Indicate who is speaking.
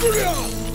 Speaker 1: Booyah!